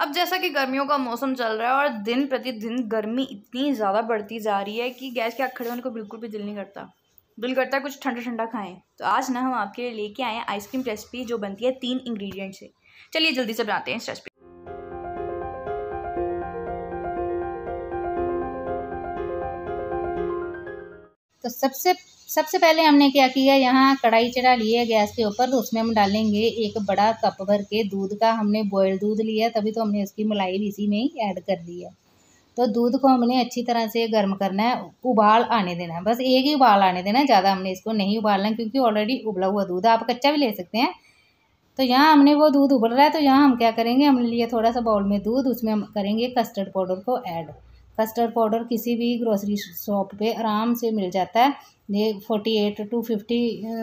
अब जैसा कि गर्मियों का मौसम चल रहा है और दिन प्रतिदिन गर्मी इतनी ज़्यादा बढ़ती जा रही है कि गैस के आग खड़े होने को बिल्कुल भी दिल नहीं करता। दिल करता है कुछ ठंडा ठंडा खाएँ। तो आज ना हम आपके लिए लेके आए आइसक्रीम रेसिपी जो बनती है तीन इंग्रेडिएंट से। चलिए जल्दी से बनाते हैं इस रेसिपी। तो सबसे सबसे पहले हमने क्या किया? यहाँ कढ़ाई चढ़ा ली है गैस के ऊपर तो उसमें हम डालेंगे एक बड़ा कप भर के दूध का। हमने बॉयल दूध लिया, तभी तो हमने इसकी मलाई भी इसी में ही ऐड कर दी है। तो दूध को हमने अच्छी तरह से गर्म करना है, उबाल आने देना है। बस एक ही उबाल आने देना है, ज़्यादा हमने इसको नहीं उबालना, क्योंकि ऑलरेडी उबला हुआ दूध आप कच्चा भी ले सकते हैं। तो यहाँ हमने वो दूध उबल रहा है तो यहाँ हम क्या करेंगे? हमने लिए थोड़ा सा बाउल में दूध, उसमें हम करेंगे कस्टर्ड पाउडर को ऐड कस्टर्ड पाउडर किसी भी ग्रोसरी शॉप पे आराम से मिल जाता है। ये forty eight to fifty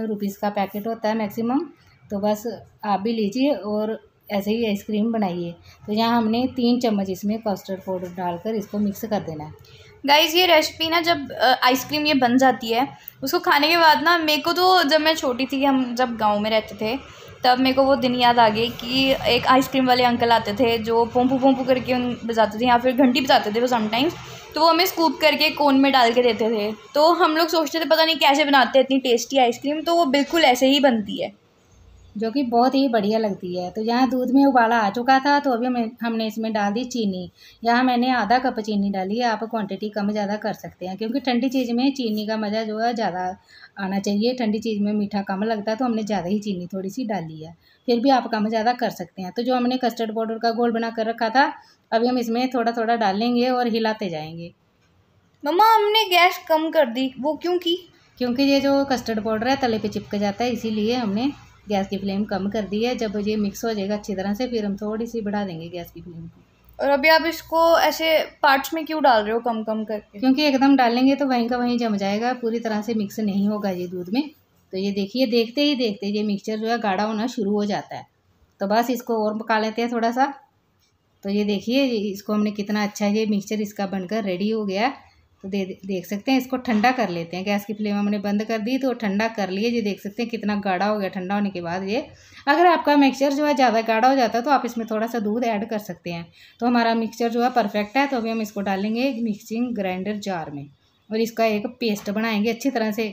rupees का पैकेट होता है मैक्सिमम तो बस आप भी लीजिए और ऐसे ही आइसक्रीम बनाइए। तो यहाँ हमने तीन चम्मच इसमें कस्टर्ड पाउडर डालकर इसको मिक्स कर देना है। गाइज़ ये रेसिपी ना जब आइसक्रीम ये बन जाती है, उसको खाने के बाद ना मेरे को तो जब मैं छोटी थी, हम जब गाँव में रहते थे, तब मेरे को वो दिन याद आ गए कि एक आइसक्रीम वाले अंकल आते थे, जो पोंपू पोंपू करके उन बजाते थे, या फिर घंटी बजाते थे वो समटाइम्स तो वो हमें स्कूप करके कोन में डाल के देते थे। तो हम लोग सोचते थे, पता नहीं कैसे बनाते हैं, इतनी टेस्टी आइसक्रीम तो वो बिल्कुल ऐसे ही बनती है। जो कि बहुत ही बढ़िया लगती है। तो यहाँ दूध में उबाला आ चुका था तो अभी हमने इसमें डाल दी चीनी। यहाँ मैंने आधा कप चीनी डाली है आप क्वांटिटी कम ज़्यादा कर सकते हैं क्योंकि ठंडी चीज़ में चीनी का मज़ा जो है ज़्यादा आना चाहिए। ठंडी चीज़ में मीठा कम लगता है तो हमने ज़्यादा ही चीनी थोड़ी सी डाली है। फिर भी आप कम ज़्यादा कर सकते हैं। तो जो हमने कस्टर्ड पाउडर का घोल बना कर रखा था अभी हम इसमें थोड़ा थोड़ा डालेंगे और हिलाते जाएँगे। मम्मा हमने गैस कम कर दी। वो क्यों की? क्योंकि ये जो कस्टर्ड पाउडर है तले पे चिपक जाता है इसीलिए हमने गैस की फ्लेम कम कर दी है। जब ये मिक्स हो जाएगा अच्छी तरह से फिर हम थोड़ी सी बढ़ा देंगे गैस की फ्लेम को। और अभी आप इसको ऐसे पार्ट्स में क्यों डाल रहे हो कम कम करके? क्योंकि एकदम डालेंगे तो वहीं का वहीं जम जाएगा पूरी तरह से मिक्स नहीं होगा ये दूध में। तो ये देखिए देखते ही देखते ये मिक्सचर जो है गाढ़ा होना शुरू हो जाता है। तो बस इसको और पका लेते हैं थोड़ा सा। तो ये देखिए इसको हमने कितना अच्छा ये मिक्सचर इसका बनकर रेडी हो गया तो दे, देख सकते हैं, इसको ठंडा कर लेते हैं। गैस की फ्लेम हमने बंद कर दी तो ठंडा कर लिए। ये देख सकते हैं कितना गाढ़ा हो गया, ठंडा होने के बाद ये। अगर आपका मिक्सचर जो है ज़्यादा गाढ़ा हो जाता है तो आप इसमें थोड़ा सा दूध ऐड कर सकते हैं। तो हमारा मिक्सचर जो है परफेक्ट है तो अभी हम इसको डालेंगे मिक्सिंग ग्राइंडर जार में। और इसका एक पेस्ट बनाएँगे, अच्छी तरह से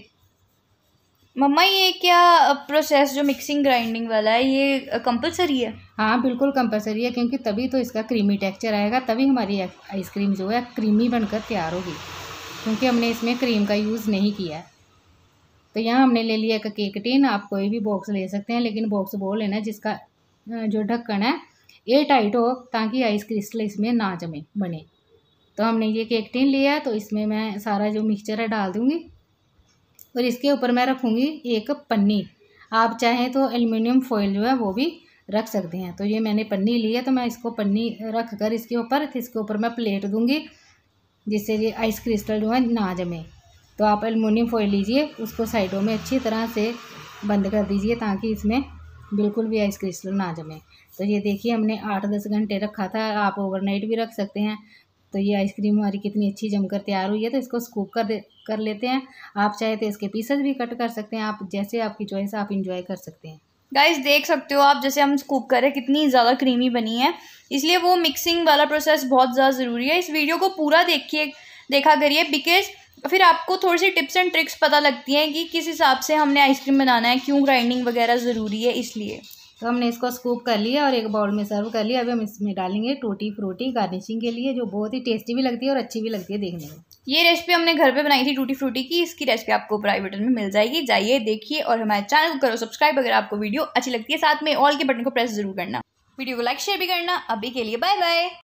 मम्मा, ये क्या प्रोसेस जो मिक्सिंग ग्राइंडिंग वाला है, ये कंपलसरी है? हाँ बिल्कुल कंपलसरी है, क्योंकि तभी तो इसका क्रीमी टेक्सचर आएगा, तभी हमारी आइसक्रीम जो है क्रीमी बनकर तैयार होगी। क्योंकि हमने इसमें क्रीम का यूज़ नहीं किया तो यहाँ हमने ले लिया एक केक टीन आप कोई भी बॉक्स ले सकते हैं, लेकिन बॉक्स वो लेना जिसका जो ढक्कन है, ये टाइट हो, ताकि आइस क्रिस्टल इसमें ना जमे, बने। तो हमने ये केक टीन लिया तो इसमें मैं सारा जो मिक्सचर है डाल दूँगी। और इसके ऊपर मैं रखूँगी एक पन्नी। आप चाहें तो एल्युमिनियम फॉइल जो है वो भी रख सकते हैं। तो ये मैंने पन्नी ली है तो मैं इसको पन्नी रख कर इसके ऊपर इसके ऊपर मैं प्लेट दूँगी, जिससे ये आइस क्रिस्टल जो है ना जमे। तो आप एलमिनियम फॉइल लीजिए, उसको साइडों में अच्छी तरह से बंद कर दीजिए, ताकि इसमें बिल्कुल भी आइस क्रिस्टल ना जमे। तो ये देखिए, हमने आठ दस घंटे रखा था, आप ओवरनाइट भी रख सकते हैं। तो ये आइसक्रीम हमारी कितनी अच्छी जमकर तैयार हुई है तो इसको स्कूप कर दे, कर लेते हैं। आप चाहे तो इसके पीसेस भी कट कर सकते हैं, आप जैसे आपकी चॉइस आप इंजॉय कर सकते हैं। गाइस देख सकते हो आप जैसे हम स्कूप करें कितनी ज़्यादा क्रीमी बनी है। इसलिए वो मिक्सिंग वाला प्रोसेस बहुत ज़्यादा ज़रूरी है। इस वीडियो को पूरा देखिए, देखा करिए बिकॉज़ फिर आपको थोड़ी सी टिप्स एंड ट्रिक्स पता लगती हैं कि किस हिसाब से हमने आइसक्रीम बनाना है, क्यों ग्राइंडिंग वगैरह ज़रूरी है इसलिए। तो हमने इसको स्कूप कर लिया और एक बाउल में सर्व कर लिया। अभी हम इसमें डालेंगे टूटी फ्रूटी गार्निशिंग के लिए, जो बहुत ही टेस्टी भी लगती है और अच्छी भी लगती है देखने में। ये रेसिपी हमने घर पे बनाई थी टूटी फ्रूटी की। इसकी रेसिपी आपको प्राइवेट में मिल जाएगी। जाइए, देखिए और हमारे चैनल को करो सब्सक्राइब अगर आपको वीडियो अच्छी लगती है। साथ में ऑल के बटन को प्रेस ज़रूर करना। वीडियो को लाइक शेयर भी करना। अभी के लिए बाय बाय